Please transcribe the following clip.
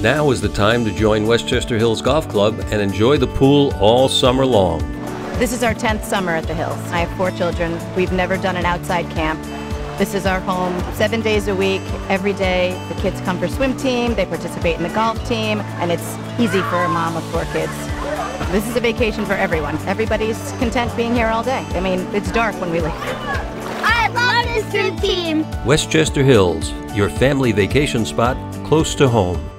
Now is the time to join Westchester Hills Golf Club and enjoy the pool all summer long. This is our 10th summer at the Hills. I have four children. We've never done an outside camp. This is our home seven days a week, every day. The kids come for swim team, they participate in the golf team, and it's easy for a mom with four kids. This is a vacation for everyone. Everybody's content being here all day. I mean, it's dark when we leave. I love this swim team. Westchester Hills, your family vacation spot close to home.